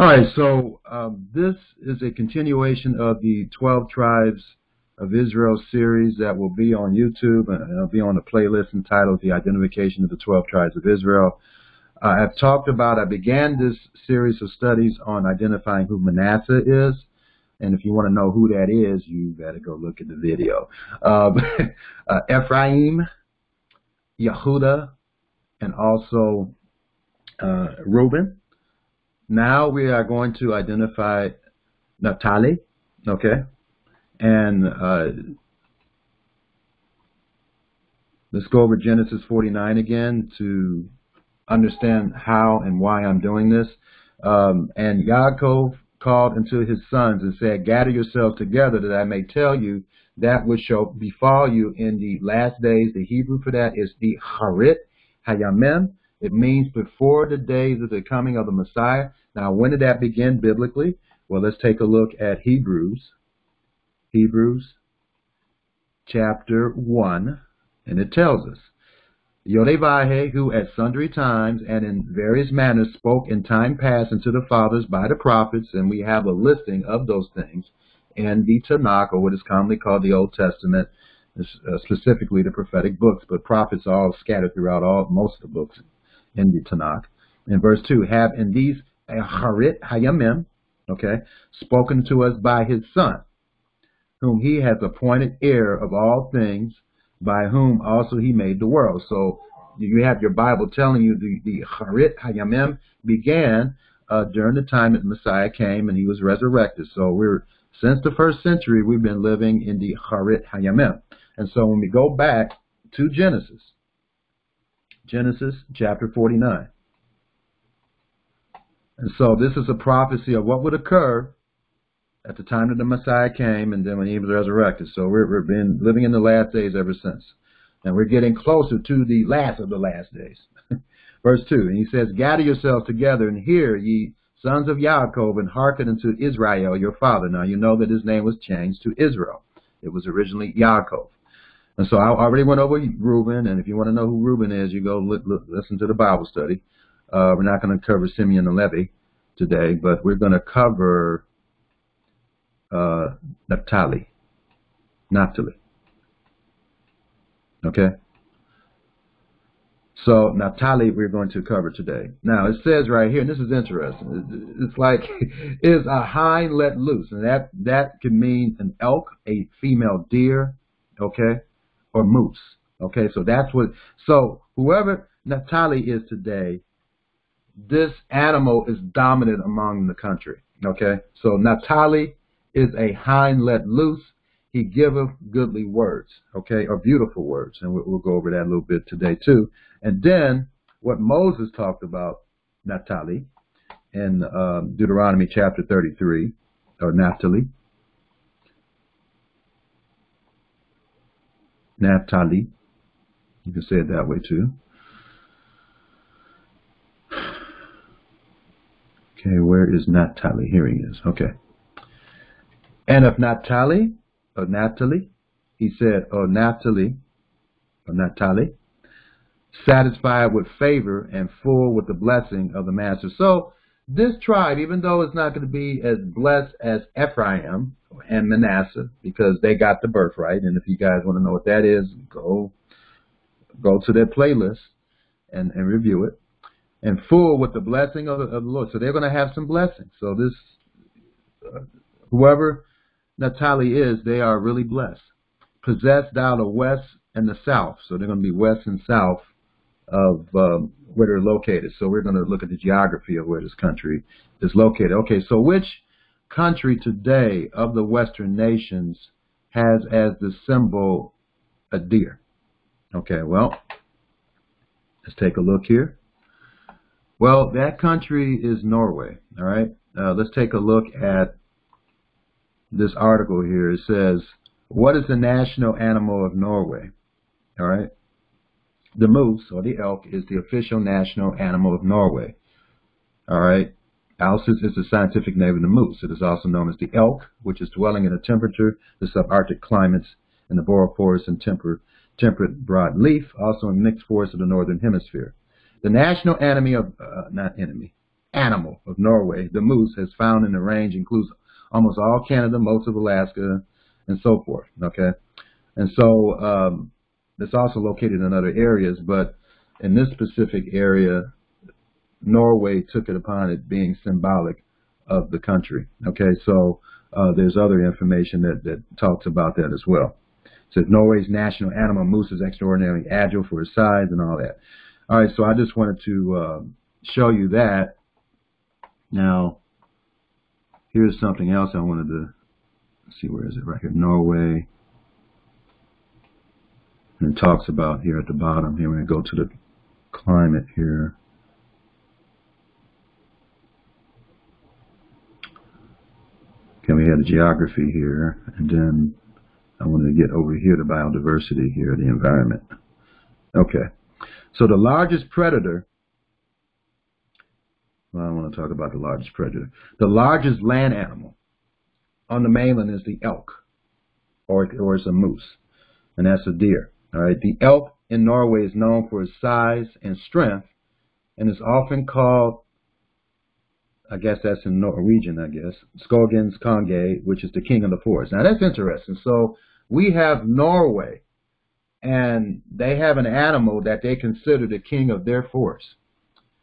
All right, so um, this is a continuation of the 12 Tribes of Israel series that will be on YouTube and it'll be on a playlist entitled The Identification of the 12 Tribes of Israel. Uh, I've talked about, I began this series of studies on identifying who Manasseh is. And if you want to know who that is, you better go look at the video. Um, uh, Ephraim, Yehuda, and also uh, Reuben. Now we are going to identify Naphtali, okay? And uh, let's go over Genesis 49 again to understand how and why I'm doing this. Um, and Yaakov called unto his sons and said, Gather yourselves together that I may tell you that which shall befall you in the last days. The Hebrew for that is the Harit Hayamim. It means before the days of the coming of the Messiah. Now, when did that begin biblically? Well, let's take a look at Hebrews. Hebrews chapter 1, and it tells us, Yodevahe, who at sundry times and in various manners spoke in time past unto the fathers by the prophets, and we have a listing of those things in the Tanakh, or what is commonly called the Old Testament, uh, specifically the prophetic books, but prophets are all scattered throughout all most of the books in the Tanakh. In verse 2, have in these a Harit Hayamim, okay, spoken to us by his Son, whom he has appointed heir of all things, by whom also he made the world. So you have your Bible telling you the, the Harit Hayamim began uh, during the time that Messiah came and he was resurrected. So we're since the first century we've been living in the Harit Hayamim. And so when we go back to Genesis, Genesis chapter 49. And so this is a prophecy of what would occur at the time that the Messiah came and then when he was resurrected. So we're, we've been living in the last days ever since. And we're getting closer to the last of the last days. Verse 2, and he says, Gather yourselves together and hear, ye sons of Yaakov, and hearken unto Israel your father. Now you know that his name was changed to Israel. It was originally Yaakov. And so I already went over Reuben, and if you want to know who Reuben is, you go li- li- listen to the Bible study. Uh, we're not going to cover Simeon and Levi today, but we're going to cover uh, Naphtali. Naphtali. Okay? So Naphtali we're going to cover today. Now it says right here, and this is interesting. It's like is a hind let loose, and that that could mean an elk, a female deer, okay, or moose. Okay, so that's what. So whoever Naphtali is today, this animal is dominant among the country. Okay, so Naphtali is a hind let loose. He giveth goodly words. Okay, or beautiful words, and we'll, go over that a little bit today too. And then what Moses talked about Naphtali in um, Deuteronomy chapter 33, or Naphtali. Naphtali. You can say it that way too. Okay, where is Naphtali? Here he is. Okay. And of Naphtali, or Naphtali, he said, Oh Naphtali, or Naphtali, satisfied with favor and full with the blessing of the master. So this tribe, even though it's not going to be as blessed as Ephraim and Manasseh, because they got the birthright, and if you guys want to know what that is, go go to their playlist and, and review it. And full with the blessing of the, of the Lord. So they're going to have some blessings. So this, uh, whoever Naphtali is, they are really blessed. Possess thou the west and the south. So they're going to be west and south of um, where they're located. So we're going to look at the geography of where this country is located. Okay, so which country today of the Western nations has as the symbol a deer? Okay, well, let's take a look here. Well, that country is Norway. All right, uh, let's take a look at this article here. It says, "What is the national animal of Norway?" All right, the moose, or the elk, is the official national animal of Norway. All right. Alces is the scientific name of the moose. It is also known as the elk, which is dwelling in a temperature, the subarctic climates, in the boreal forest and temperate, temperate broadleaf, also in mixed forests of the northern hemisphere. The national enemy of, uh, not enemy, animal of Norway, the moose, has found in the range includes almost all Canada, most of Alaska, and so forth. Okay, and so um, it's also located in other areas, but in this specific area, Norway took it upon it being symbolic of the country. Okay, so uh, there's other information that, that talks about that as well. It says Norway's national animal moose is extraordinarily agile for its size and all that. All right, so I just wanted to uh, show you that. Now, here's something else I wanted to see. Where is it? Right here, Norway. And it talks about here at the bottom. Here, we're going to go to the climate here. Okay, we had the geography here, and then I wanted to get over here to biodiversity here, the environment. Okay, so the largest predator, well, I want to talk about the largest predator. The largest land animal on the mainland is the elk, or, or it's a moose, and that's a deer. All right, the elk in Norway is known for its size and strength, and is often called I guess that's in Norwegian, I guess. Skogens Konge, which is the king of the forest. Now that's interesting. So we have Norway, and they have an animal that they consider the king of their forest,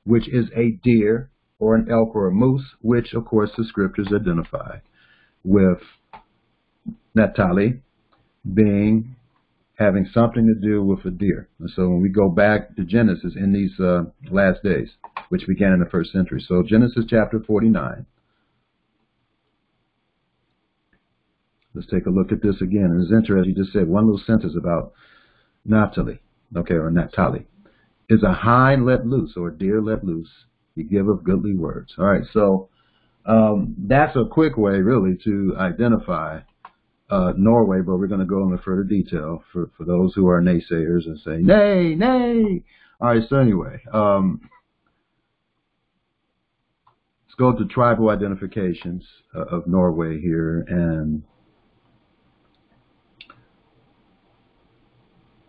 which is a deer or an elk or a moose, which of course the scriptures identify with Naphtali being having something to do with a deer. And so when we go back to Genesis in these uh, last days, which began in the first century. So Genesis chapter 49. Let's take a look at this again. And it's interesting, you just said one little sentence about Naphtali, okay, or Naphtali. Is a hind let loose, or a deer let loose, You give of goodly words. All right, so um, that's a quick way, really, to identify uh, Norway, but we're going to go into further detail for, for those who are naysayers and say, nay, nay. All right, so anyway, um, let's go to tribal identifications uh, of Norway here. And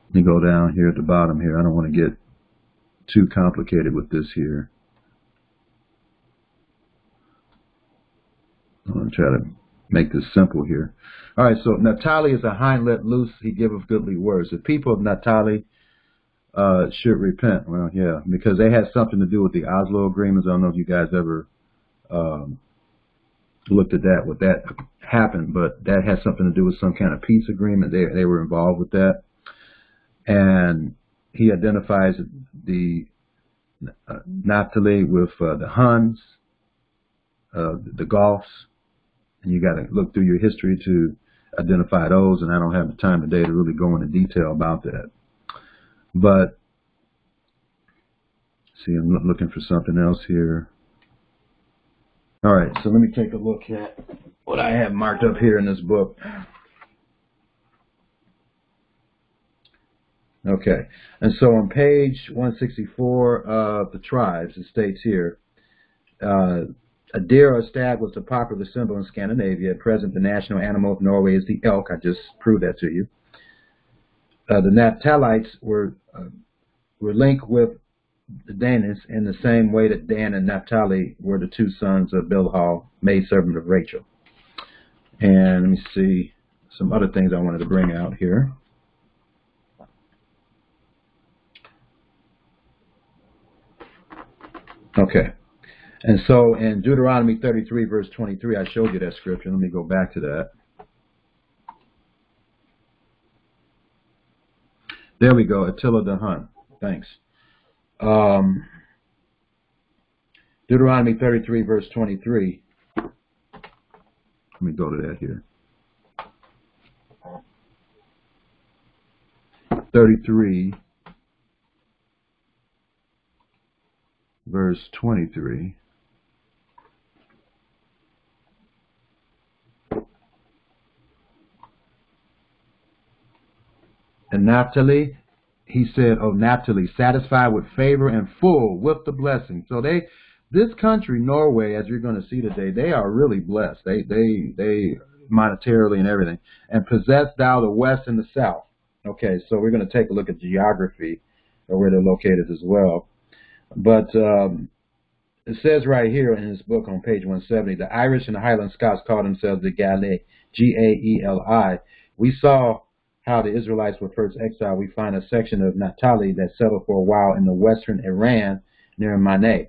let me go down here at the bottom here. I don't want to get too complicated with this here. I'm going to try to make this simple here. All right, so Naphtali is a hind let loose, he giveth goodly words. The people of Naphtali uh, should repent. Well, yeah, because they had something to do with the Oslo agreements. I don't know if you guys ever um, looked at that, what that happened, but that had something to do with some kind of peace agreement. They, they were involved with that. And he identifies the uh, with uh, the Huns, uh, the Goths, you got to look through your history to identify those, and I don't have the time today to really go into detail about that. But, see, I'm looking for something else here. All right, so let me take a look at what I have marked up here in this book. Okay, and so on page 164 of the tribes, it states here, uh, a deer or stag was the popular symbol in Scandinavia. At present, the national animal of Norway is the elk. I just proved that to you. Uh, the Naphtalites were uh, were linked with the Danish in the same way that Dan and Naphtali were the two sons of Bilhah, maidservant of Rachel. And let me see some other things I wanted to bring out here. Okay. And so in Deuteronomy 33, verse 23, I showed you that scripture. Let me go back to that. There we go, Attila the Hun. Thanks. Um, Deuteronomy 33, verse 23. Let me go to that here. 33, verse 23. And Naphtali, he said, Oh, Naphtali, satisfied with favor and full with the blessing. So they, this country, Norway, as you're going to see today, they are really blessed. They, they, they, monetarily and everything. And possess thou the west and the south. Okay, so we're going to take a look at geography, or where they're located as well. But um, it says right here in his book on page 170, the Irish and the Highland Scots call themselves the Gaeli, G-A-E-L-I. We saw how the Israelites were first exiled. We find a section of Naphtali that settled for a while in the western Iran near Mane.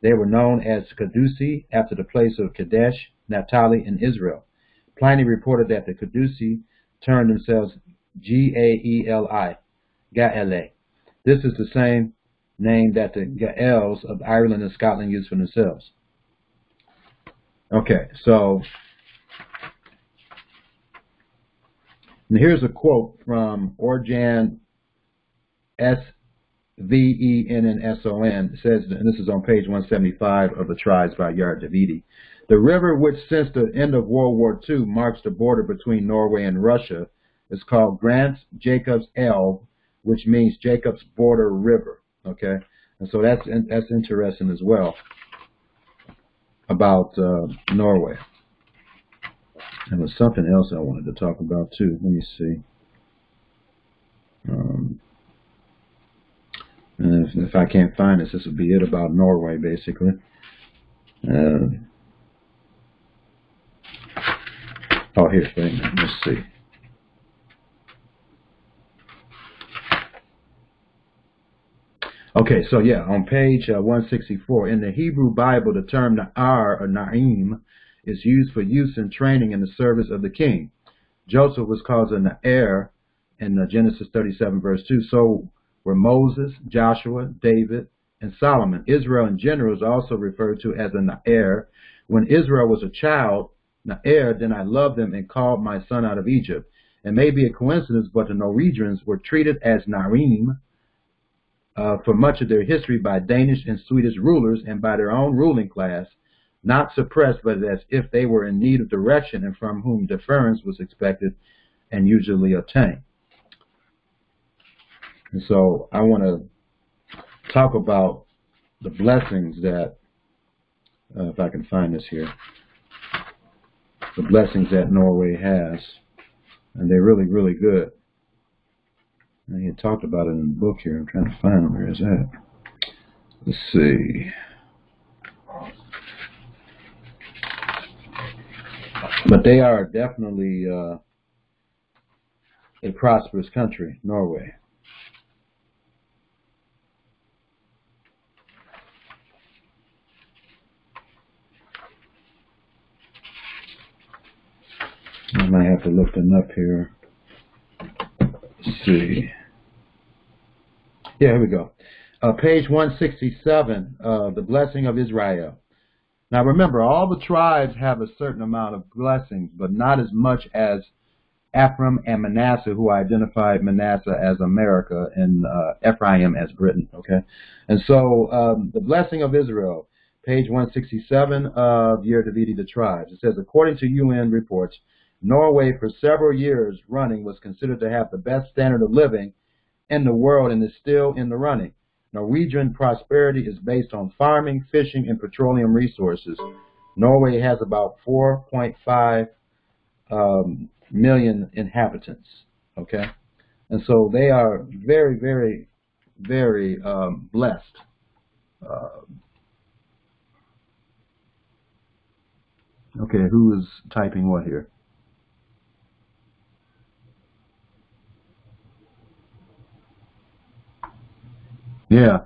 They were known as Cadusi after the place of Kadesh, Naphtali, in Israel. Pliny reported that the Cadusi turned themselves G-A-E-L-I, Gaele. This is the same name that the Gaels of Ireland and Scotland used for themselves. Okay, so here's a quote from Orjan S. V E N N S O N. Says, and this is on page 175 of the Tribes by Yair Davidi. The river, which since the end of World War II marks the border between Norway and Russia, is called Grense Jacobs Elve, which means Jacob's Border River. Okay, and so that's that's interesting as well about uh, Norway. And there's something else I wanted to talk about too. Let me see. Um, and if, if, I can't find this, this will be it about Norway, basically. Uh, oh, here's thing. Let's see. Okay, so yeah, on page uh, 164, in the Hebrew Bible, the term Na'ar or Na'im is used for use and training in the service of the king. Joseph was called an heir in Genesis 37, verse 2. So were Moses, Joshua, David, and Solomon. Israel in general is also referred to as an heir. When Israel was a child, heir, then I loved them and called my son out of Egypt. It may be a coincidence, but the Norwegians were treated as Narim uh, for much of their history by Danish and Swedish rulers and by their own ruling class, not suppressed, but as if they were in need of direction and from whom deference was expected and usually obtained. And so I want to talk about the blessings that, uh, if I can find this here, the blessings that Norway has. And they're really, really good. And he had talked about it in the book here. I'm trying to find. Where is that? Let's see. But they are definitely uh, a prosperous country, Norway. I might have to look them up here. Let's see. Yeah, here we go. Uh, page 167, uh, the blessing of Israel. Now remember, all the tribes have a certain amount of blessings, but not as much as Ephraim and Manasseh, who identified Manasseh as America and uh, Ephraim as Britain. Okay, and so um, the blessing of Israel, page 167 of Yair Davidi the Tribes. It says, according to UN reports, Norway, for several years running, was considered to have the best standard of living in the world and is still in the running. Norwegian prosperity is based on farming, fishing, and petroleum resources. Norway has about 4.5 um, million inhabitants. Okay, and so they are very, very, very um, blessed. Uh, okay, who is typing what here? Yeah.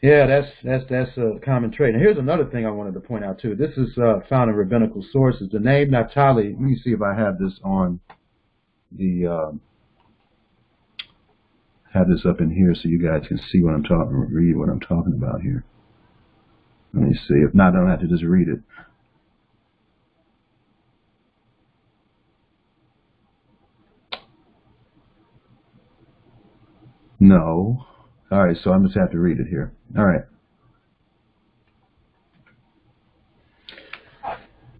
Yeah, that's that's that's a common trait. And here's another thing I wanted to point out too. This is uh, found in rabbinical sources. The name Naphtali. Let me see if I have this on the. Um, have this up in here so you guys can see what I'm talking, read what I'm talking about here. Let me see. If not, I don't have to just read it. No. All right, so I'm just have to read it here. All right.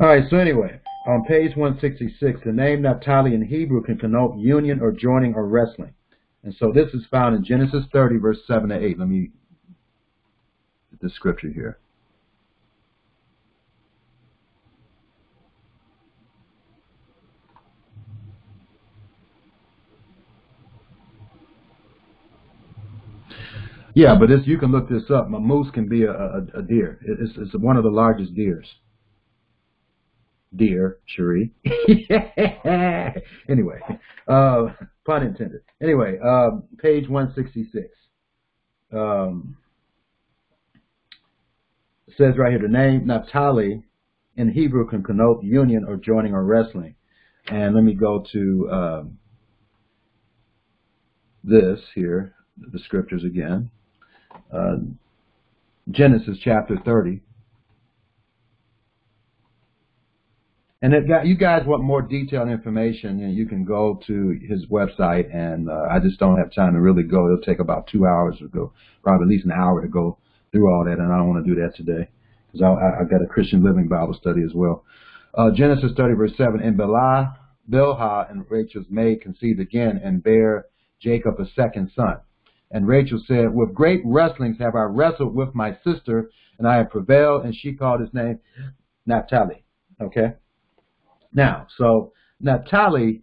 All right, so anyway, on page 166, the name Naphtali in Hebrew can connote union or joining or wrestling. And so this is found in Genesis 30, verse 7 to 8. Let me get the scripture here. Yeah, but this, you can look this up. A moose can be a, a, a deer. It's, it's one of the largest deers. Deer, Cherie. anyway, uh, pun intended. Anyway, uh, page 166. Um, says right here, the name Naphtali in Hebrew can connote union or joining or wrestling. And let me go to um, this here, the scriptures again. Uh, Genesis chapter 30. And if you guys want more detailed information, you can go to his website. And uh, I just don't have time to really go. It'll take about two hours to go, probably at least an hour to go through all that, and I don't want to do that today because I, I got a Christian Living Bible study as well. Uh, Genesis 30 verse 7, and Bilhah, Bilhah and Rachel's maid conceived again and bare Jacob a second son. And Rachel said, With great wrestlings have I wrestled with my sister, and I have prevailed. And she called his name Naphtali. Okay? Now, so Naphtali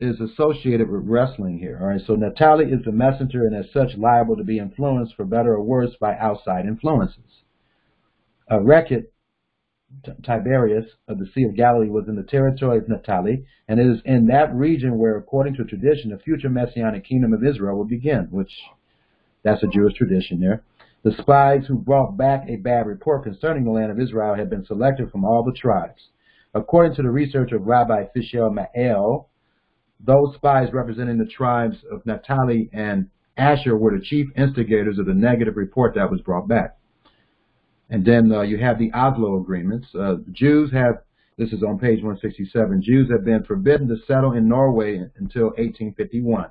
is associated with wrestling here. All right, so Naphtali is the messenger and as such liable to be influenced for better or worse by outside influences. Uh, Rechet, Tiberias of the Sea of Galilee was in the territory of Naphtali, and it is in that region where, according to tradition, the future messianic kingdom of Israel will begin, which that's a Jewish tradition there. The spies who brought back a bad report concerning the land of Israel had been selected from all the tribes. According to the research of Rabbi Fishel Mael, those spies representing the tribes of Naphtali and Asher were the chief instigators of the negative report that was brought back. And then uh, you have the Oslo agreements. Uh, Jews have, this is on page 167, Jews have been forbidden to settle in Norway until 1851.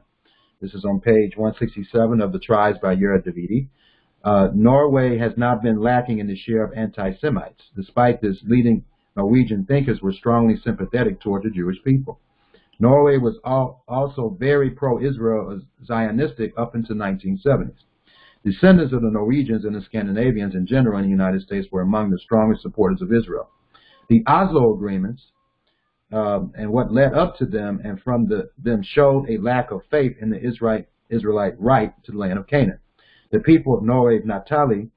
This is on page 167 of the Tribes by Yura Davidi. Uh, Norway has not been lacking in the share of anti-Semites. Despite this, leading Norwegian thinkers were strongly sympathetic toward the Jewish people. Norway was all, also very pro-Israel Zionistic up until the 1970s. Descendants of the Norwegians and the Scandinavians in general in the United States were among the strongest supporters of Israel. The Oslo agreements um, and what led up to them and from the, them showed a lack of faith in the Israelite, Israelite right to the land of Canaan. The people of Norway, Naphtali,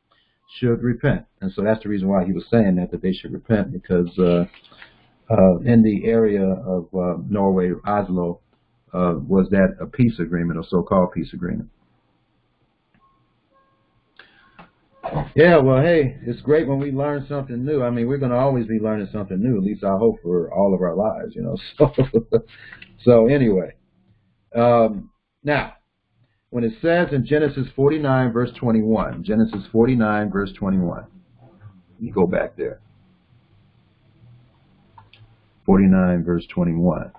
should repent. And so that's the reason why he was saying that, that they should repent, because uh, uh, in the area of uh, Norway, Oslo, uh, was that a peace agreement, a so-called peace agreement. Yeah, well, hey, it's great when we learn something new. I mean, we're going to always be learning something new. At least I hope for all of our lives, you know. So, so anyway, um, now when it says in Genesis 49 verse 21, Genesis 49 verse 21, you go back there. 49 verse 21.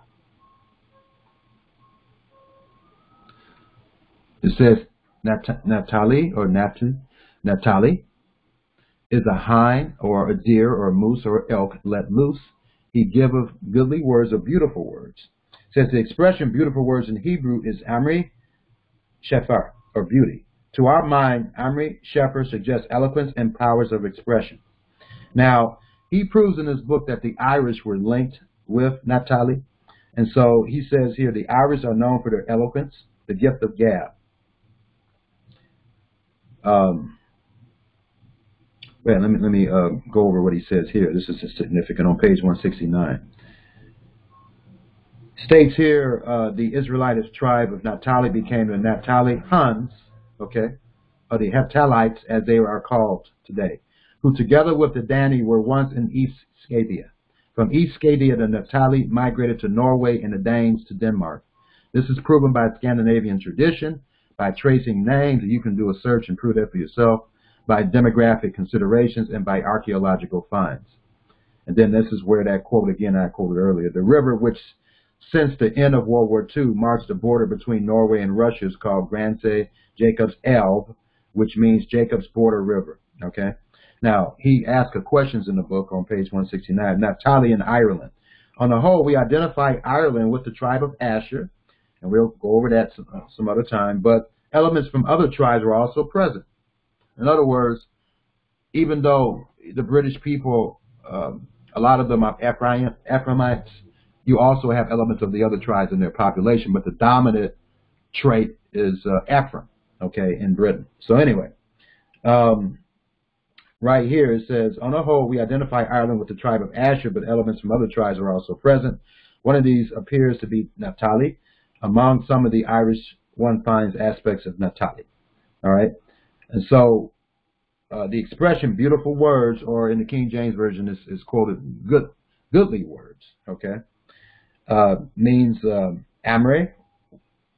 It says Naphtali or Naphtali Naphtali is a hind or a deer or a moose or elk let loose. He giveth goodly words or beautiful words. says the expression beautiful words in Hebrew is Amri Shephar or beauty. To our mind, Amri Shephar suggests eloquence and powers of expression. Now, he proves in his book that the Irish were linked with Naphtali. And so he says here the Irish are known for their eloquence, the gift of gab. Um, well, let me let me uh, go over what he says here. This is significant on page 169. States here uh, the Israelitish tribe of Naphtali became the Naphtali Huns, okay, or the Hephthalites as they are called today, who together with the Dani were once in East Scadia. From East Scadia, the Naphtali migrated to Norway and the Danes to Denmark. This is proven by Scandinavian tradition, by tracing names, you can do a search and prove that for yourself by demographic considerations and by archaeological finds. And then this is where that quote again I quoted earlier. The river which since the end of World War II marks the border between Norway and Russia is called Grense Jacobs Elv, which means Jacob's border river. Okay. Now, he asked questions in the book on page 169. Naphtali in Ireland. On the whole, we identify Ireland with the tribe of Asher, and we'll go over that some, uh, some other time, but elements from other tribes were also present. In other words, even though the British people, um, a lot of them are Ephraim, Ephraimites, you also have elements of the other tribes in their population, but the dominant trait is uh, Ephraim. okay, in Britain. So anyway, um, right here it says, on the whole, we identify Ireland with the tribe of Asher, but elements from other tribes are also present. One of these appears to be Naphtali. Among some of the Irish, one finds aspects of Naphtali. All right, and so uh, the expression "beautiful words," or in the King James version, is, is quoted "good, goodly words." Okay, uh, means um, Amre,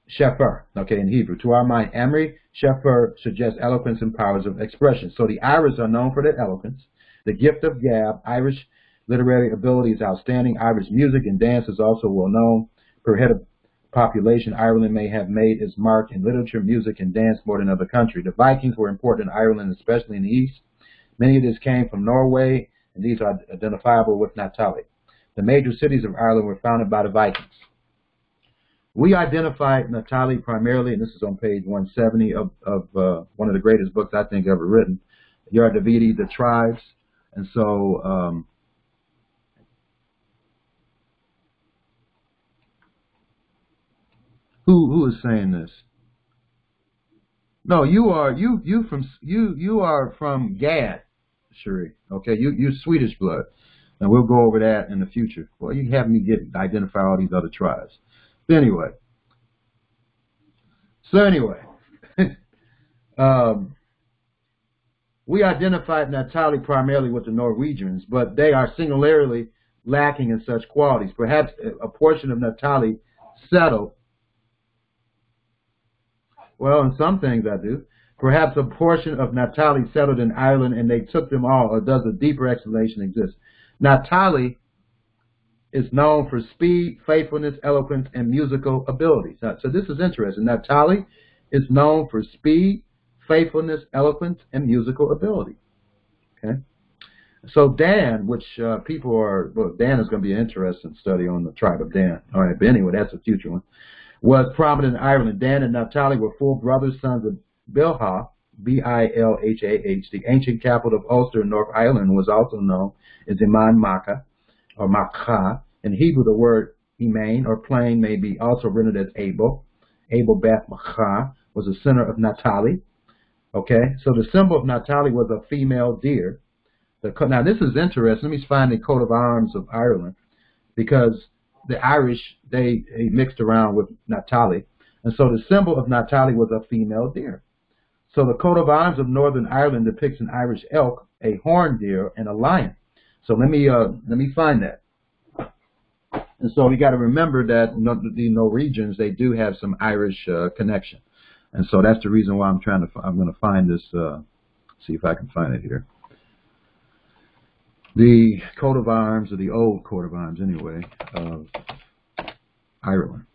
Shefer. Okay, in Hebrew, to our mind, Amri, Shefer suggests eloquence and powers of expression. So the Irish are known for their eloquence. The gift of gab, Irish literary ability is outstanding. Irish music and dance is also well known. Population, Ireland may have made its mark in literature, music, and dance more than other countries. The Vikings were important in Ireland, especially in the east. Many of these came from Norway, and these are identifiable with Naphtali. The major cities of Ireland were founded by the Vikings. We identified Naphtali primarily, and this is on page 170 of, of uh, one of the greatest books I think ever written, Yair Davidi, The Tribes. And so um, who who is saying this? No, you are you you from you you are from Gad, Cherie. Okay, you you Swedish blood, and we'll go over that in the future. Well, you have me get identify all these other tribes. Anyway. So anyway, um, we identified Naphtali primarily with the Norwegians, but they are singularly lacking in such qualities. Perhaps a portion of Naphtali settled. Well, in some things I do. Perhaps a portion of Naphtali settled in Ireland and they took them all, or does a deeper explanation exist? Naphtali is known for speed, faithfulness, eloquence, and musical abilities. So this is interesting. Naphtali is known for speed, faithfulness, eloquence, and musical ability. Okay. So Dan, which uh, people are, well, Dan is going to be an interesting study on the tribe of Dan. All right, but anyway, that's a future one. Was prominent in Ireland. Dan and Naphtali were full brothers, sons of Bilhah, B-I-L-H-A-H. The ancient capital of Ulster in North Ireland was also known as Iman Makkah or Makkah. In Hebrew, the word Imain or plain may be also rendered as Abel. Abel Beth Makkah was the center of Naphtali. Okay, so the symbol of Naphtali was a female deer. The, now this is interesting. Let me find the coat of arms of Ireland because the Irish they, they mixed around with Naphtali, and so the symbol of Naphtali was a female deer. So the coat of arms of Northern Ireland depicts an Irish elk, a horned deer, and a lion. So let me uh, let me find that. And so we got to remember that the Norwegians they do have some Irish uh, connection, and so that's the reason why I'm trying to I'm going to find this. Uh, see if I can find it here. The coat of arms, or the old coat of arms anyway, of Ireland.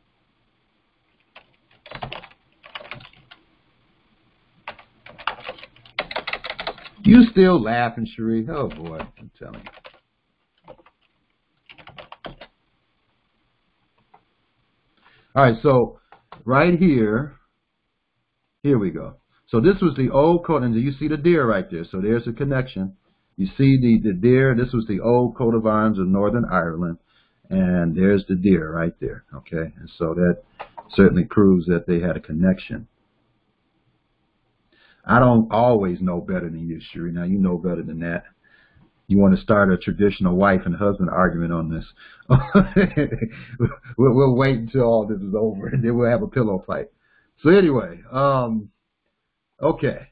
You still laughing, Cherie? Oh boy, I'm telling you. All right, so right here, here we go. So this was the old coat, and you see the deer right there. So there's the connection. You see the, the deer. This was the old coat of arms of Northern Ireland, and there's the deer right there. Okay, and so that certainly proves that they had a connection. I don't always know better than you, Cherie. Now you know better than that you want to start a traditional wife and husband argument on this. we'll, we'll, wait until all this is over, and then we'll have a pillow fight. So anyway, um, okay,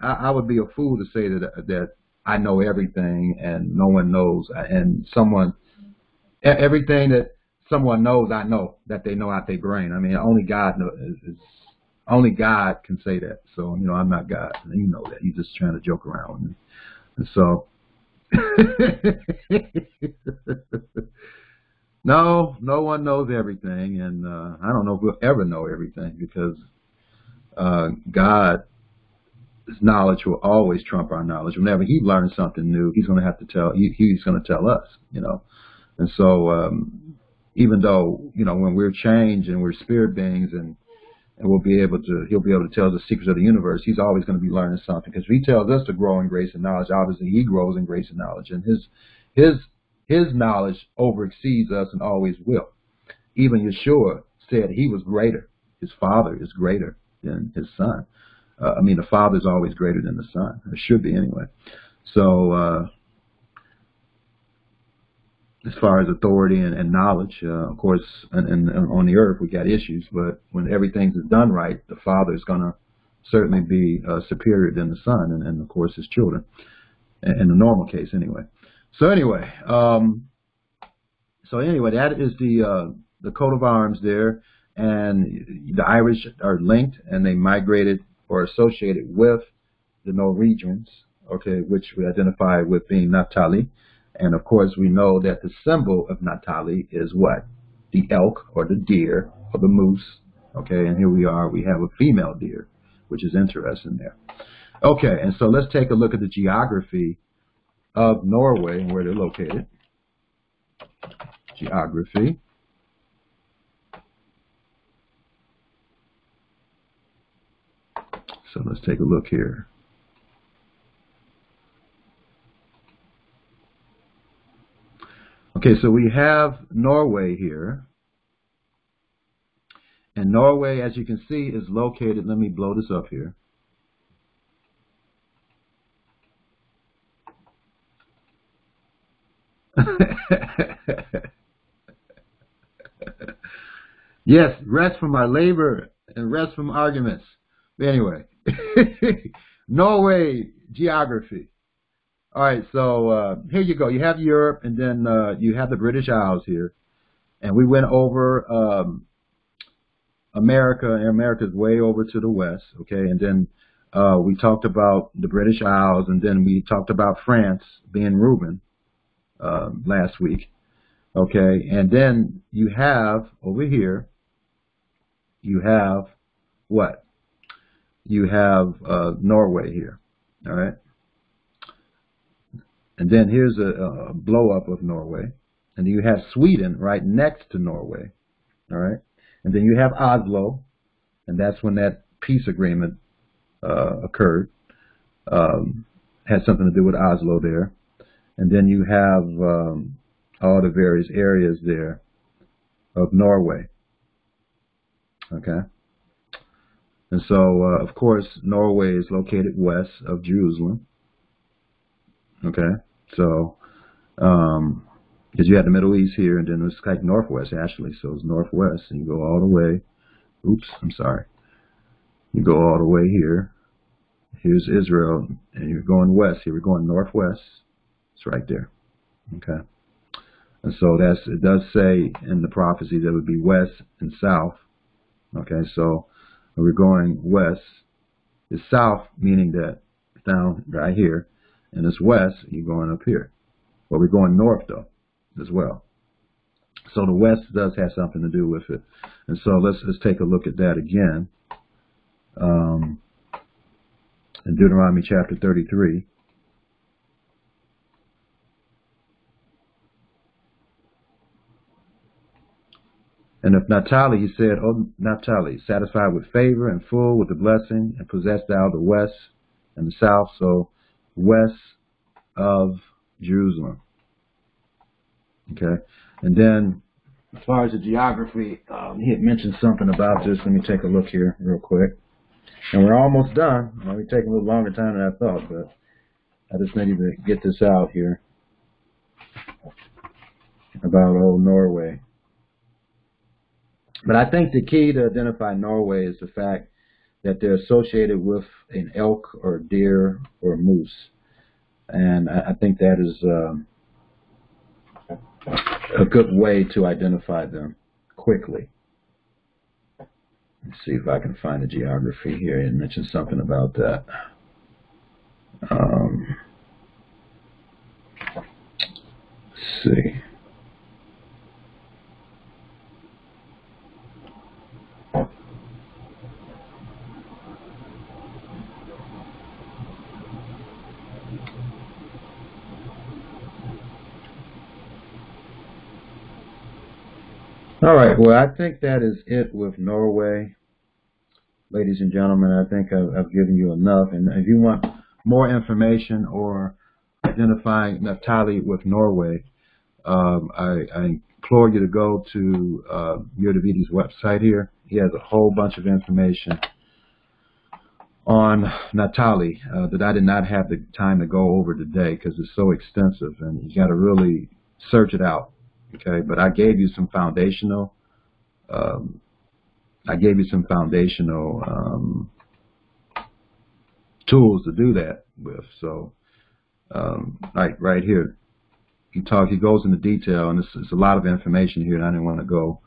I, I would be a fool to say that that I know everything and no one knows, and someone everything that someone knows, I know that they know out their brain. I mean, only God knows. Is, only God can say that. So you know, I'm not God, you know that. You're just trying to joke around with me. And so no, no one knows everything, and uh, I don't know if we'll ever know everything because uh, God's knowledge will always trump our knowledge. Whenever He learns something new, He's going to have to tell. He, he's going to tell us, you know. And so, um, even though you know when we're changed and we're spirit beings and and we'll be able to, he'll be able to tell the secrets of the universe. He's always going to be learning something because he tells us to grow in grace and knowledge, obviously he grows in grace and knowledge, and his his his knowledge over exceeds us and always will. Even Yeshua said he was greater. His father is greater than his son. Uh, I mean, the Father is always greater than the Son. It should be anyway. So, uh, as far as authority and, and knowledge, uh, of course, and, and, and, on the earth we got issues, but when everything's done right, the Father is going to certainly be uh, superior than the Son, and, and of course his children, in the normal case anyway. So anyway, um, so anyway, that is the uh, the coat of arms there, and the Irish are linked, and they migrated or associated with the Norwegians, okay, which we identify with being Naphtali. And of course, we know that the symbol of Naphtali is what? The elk or the deer or the moose. Okay, and here we are, we have a female deer, which is interesting there. Okay, and so let's take a look at the geography of Norway and where they're located. Geography. So let's take a look here. Okay, so we have Norway here. And Norway, as you can see, is located, let me blow this up here. yes, rest from our labor and rest from arguments. Anyway, Norway geography. All right, so uh, here you go. You have Europe, and then uh, you have the British Isles here, and we went over um, America, and America's way over to the west. Okay, and then uh, we talked about the British Isles, and then we talked about France being Reuben uh, last week. Okay, and then you have over here, you have what? You have uh, Norway here. All right. And then here's a, a blow up of Norway. And then you have Sweden right next to Norway. All right. And then you have Oslo. And that's when that peace agreement uh, occurred. Um, had something to do with Oslo there. And then you have um, all the various areas there of Norway. Okay. And so, uh, of course, Norway is located west of Jerusalem. Okay. So, um, because you had the Middle East here, and then it's like northwest actually. So it's northwest, and you go all the way. Oops, I'm sorry. You go all the way here. Here's Israel, and you're going west. Here we're going northwest. It's right there. Okay. And so that's it does say in the prophecy that it would be west and south. Okay, so we're going west. It's south, meaning that down right here and it's west, you're going up here. But we're going north though, as well. So the west does have something to do with it. And so let's let's take a look at that again. Um, in Deuteronomy chapter 33. And of Naphtali he said, O Naphtali, satisfied with favor and full with the blessing, and possess thou the west and the south. So west of Jerusalem. Okay, and then as far as the geography, um, he had mentioned something about this. Let me take a look here real quick. And we're almost done. Might be taking a little longer time than I thought, but I just needed to get this out here about old Norway. But I think the key to identify Norway is the fact that they're associated with an elk or deer or moose. And I, think that is uh, a good way to identify them quickly. Let's see if I can find the geography here and mention something about that. Um, let's see. All right. Well, I think that is it with Norway. Ladies and gentlemen, I think I've, I've given you enough. And if you want more information or identifying Naphtali with Norway, um, I, I, implore you to go to uh, website here. He has a whole bunch of information on Naphtali uh, that I did not have the time to go over today because it's so extensive and you got to really search it out. Okay, but I gave you some foundational. Um, I gave you some foundational um, tools to do that with. So, um, right, right here, he talk. He goes into detail, and this is a lot of information here, and I didn't want to go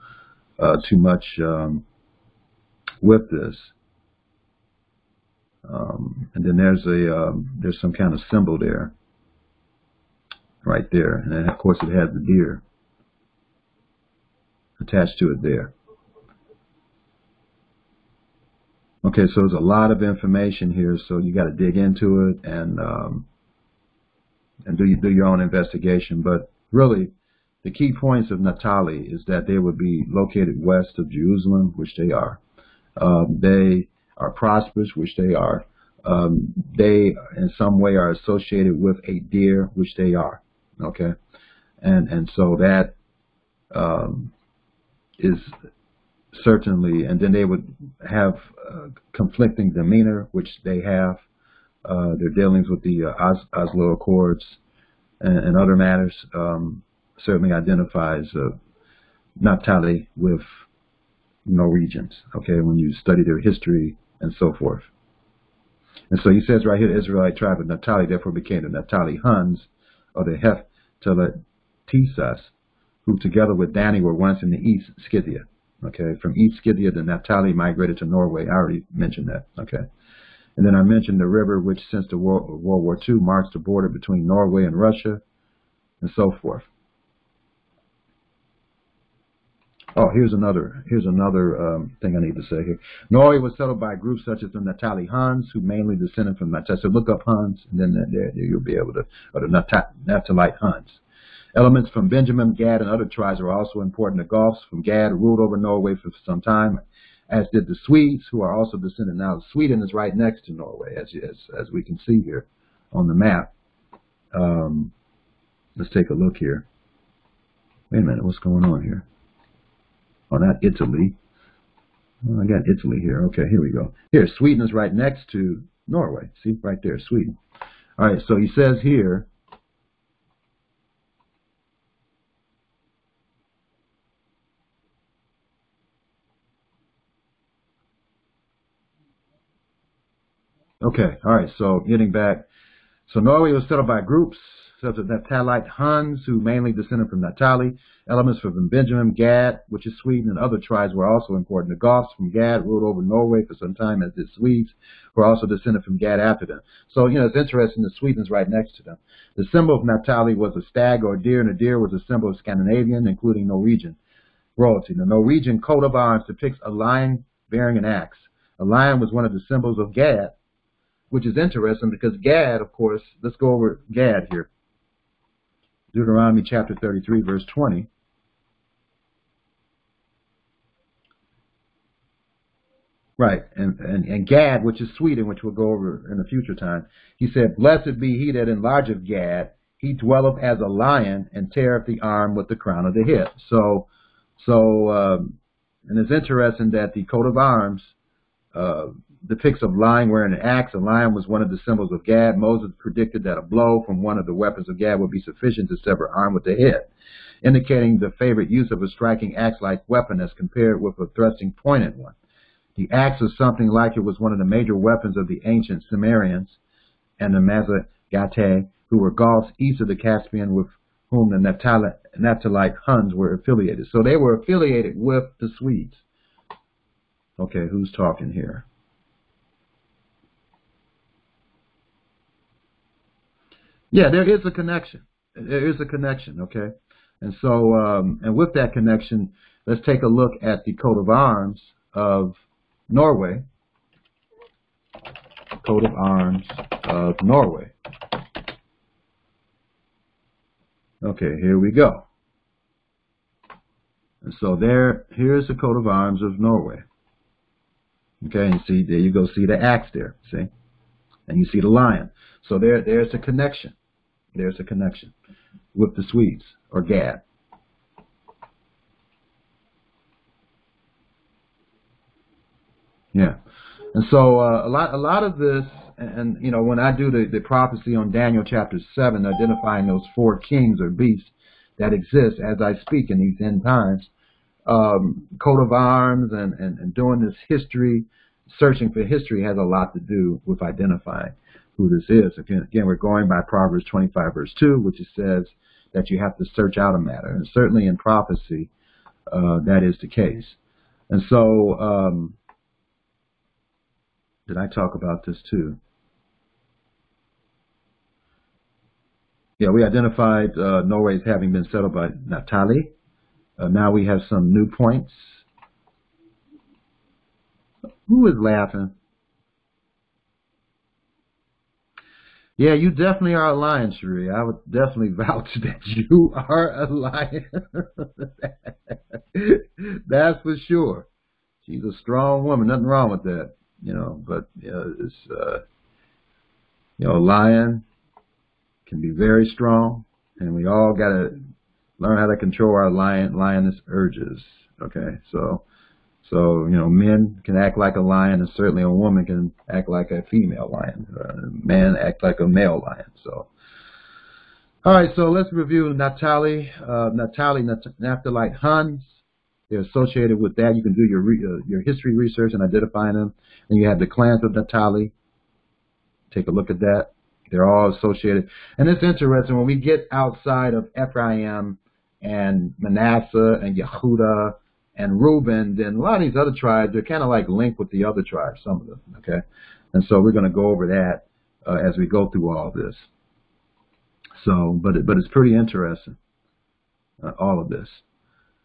uh, too much um, with this. Um, and then there's a um, there's some kind of symbol there, right there, and then of course it has the deer attached to it there. Okay, so there's a lot of information here, so you got to dig into it and um, and do do your own investigation. But really, the key points of Naphtali is that they would be located west of Jerusalem, which they are. Um, they are prosperous, which they are. Um, they, in some way, are associated with a deer, which they are. Okay, and and so that um, is certainly, and then they would have uh, conflicting demeanor, which they have. Uh, their dealings with the uh, Os Oslo Accords and, and other matters um, certainly identifies uh, Naphtali with Norwegians. Okay, when you study their history and so forth. And so he says right here, the Israelite tribe of Naphtali therefore became the Naphtali Huns, or the Hephthalatisas, who together with Danny were once in the East Scythia. Okay, from East Scythia, the Naphtali migrated to Norway. I already mentioned that. Okay. And then I mentioned the river, which since the World, War II marks the border between Norway and Russia, and so forth. Oh, here's another here's another um, thing I need to say here. Norway was settled by groups such as the Naphtali Huns, who mainly descended from Naphtali. So look up Huns, and then there, you'll be able to, or the Naphthalite Huns. Elements from Benjamin, Gad, and other tribes were also important. The Goths from Gad ruled over Norway for some time, as did the Swedes, who are also descended. Now, Sweden is right next to Norway, as as, as we can see here on the map. Um, let's take a look here. Wait a minute, what's going on here? Oh, not Italy. Oh, I got Italy here. Okay, here we go. Here, Sweden is right next to Norway. See, right there, Sweden. All right, so he says here, Okay, all right, so getting back. So Norway was settled by groups such as Naphthalite Huns, who mainly descended from Naphtali. Elements from Benjamin, Gad, which is Sweden, and other tribes were also important. The Goths from Gad ruled over Norway for some time, as did Swedes, who were also descended from Gad after them. So, you know, it's interesting that Sweden's right next to them. The symbol of Naphtali was a stag or a deer, and a deer was a symbol of Scandinavian, including Norwegian royalty. The Norwegian coat of arms depicts a lion bearing an axe. A lion was one of the symbols of Gad, which is interesting because Gad, of course, let's go over Gad here. Deuteronomy chapter 33, verse 20. Right, and, and, and Gad, which is Sweden, which we'll go over in a future time, he said, Blessed be he that enlargeth Gad, he dwelleth as a lion and teareth the arm with the crown of the head. So, so, um, and it's interesting that the coat of arms uh, depicts a lion wearing an axe. A lion was one of the symbols of Gad. Moses predicted that a blow from one of the weapons of Gad would be sufficient to sever arm with the head, indicating the favorite use of a striking axe-like weapon as compared with a thrusting pointed one. The axe is something like it was one of the major weapons of the ancient Sumerians and the Massagetae, who were Goths east of the Caspian with whom the Naphthalite Huns were affiliated. So they were affiliated with the Swedes. Okay, who's talking here? Yeah, there is a connection. There is a connection, okay? And so, um, and with that connection, let's take a look at the coat of arms of Norway. Coat of arms of Norway. Okay, here we go. And so there, here's the coat of arms of Norway. Okay, and see, there you go, see the axe there, see? And you see the lion. So there, there's a connection. There's a connection with the Swedes or Gad. Yeah. And so uh, a lot a lot of this, and, you know, when I do the, the prophecy on Daniel chapter seven, identifying those four kings or beasts that exist as I speak in these end times, um, coat of arms and, and, and doing this history, searching for history has a lot to do with identifying who this is. Again, again we're going by Proverbs 25 verse 2, which says that you have to search out a matter. And certainly in prophecy, uh, that is the case. And so, um, did I talk about this too? Yeah, we identified uh, Norway as having been settled by Naphtali. Uh, now we have some new points. Who is laughing? Yeah, you definitely are a lion, Cherie. I would definitely vouch that you are a lion. That's for sure. She's a strong woman. Nothing wrong with that, you know. But you know, it's uh, you know, a lion can be very strong, and we all got to learn how to control our lion lioness urges. Okay, so so, you know, men can act like a lion, and certainly a woman can act like a female lion. A man act like a male lion. So, all right, so let's review Naphtali. Uh, Naphtali, Naphthalite Huns. They're associated with that. You can do your re, uh, your history research and identify them. And you have the clans of Naphtali. Take a look at that. They're all associated. And it's interesting when we get outside of Ephraim and Manasseh and Yehuda and Reuben, then a lot of these other tribes, they're kind of like linked with the other tribes, some of them, okay? And so we're going to go over that uh, as we go through all this. So, but it, but it's pretty interesting, uh, all of this.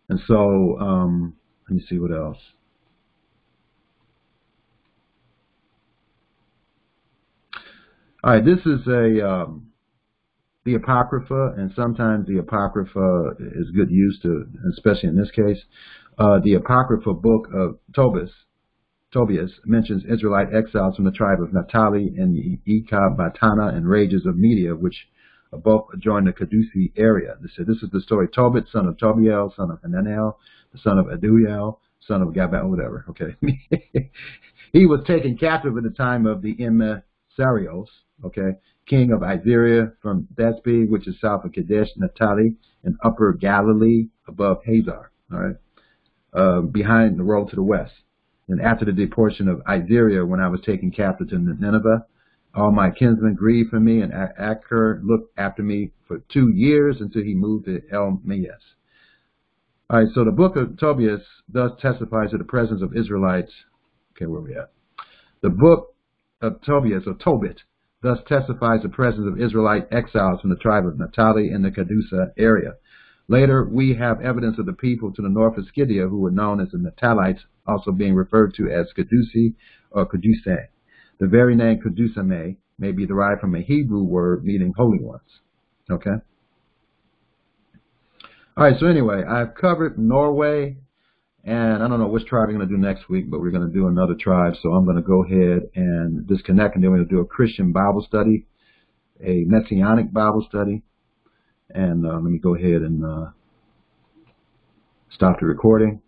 And so, um, let me see what else. All right, this is a um, the Apocrypha, and sometimes the Apocrypha is good use to, especially in this case. Uh, the Apocrypha book of Tobis, Tobias mentions Israelite exiles from the tribe of Naphtali and the Ecbatana and Rages of Media, which both adjoin the Cadusi area. This, this is the story Tobit, son of Tobiel, son of Hananel, the son of Aduel, son of Gabal, whatever. Okay. he was taken captive at the time of the Emissarios, okay, king of Assyria from Thisbe, which is south of Kadesh, Naphtali, in upper Galilee above Hazor, all right, uh, behind the road to the west. And after the deportation of Assyria, when I was taken captive to Nineveh, all my kinsmen grieved for me, and Acher looked after me for two years until he moved to Elymais. All right, so the book of Tobias thus testifies to the presence of Israelites. Okay, where we at? The book of Tobias, or Tobit, thus testifies the presence of Israelite exiles from the tribe of Naphtali in the Cadusa area. Later, we have evidence of the people to the north of Scythia who were known as the Naphtalites, also being referred to as Cadusi or Cadusae. The very name Cadusame may be derived from a Hebrew word meaning holy ones. Okay? All right, so anyway, I've covered Norway, and I don't know which tribe we're going to do next week, but we're going to do another tribe. So I'm going to go ahead and disconnect, and then we're going to do a Christian Bible study, a Messianic Bible study. And uh, let me go ahead and uh, stop the recording.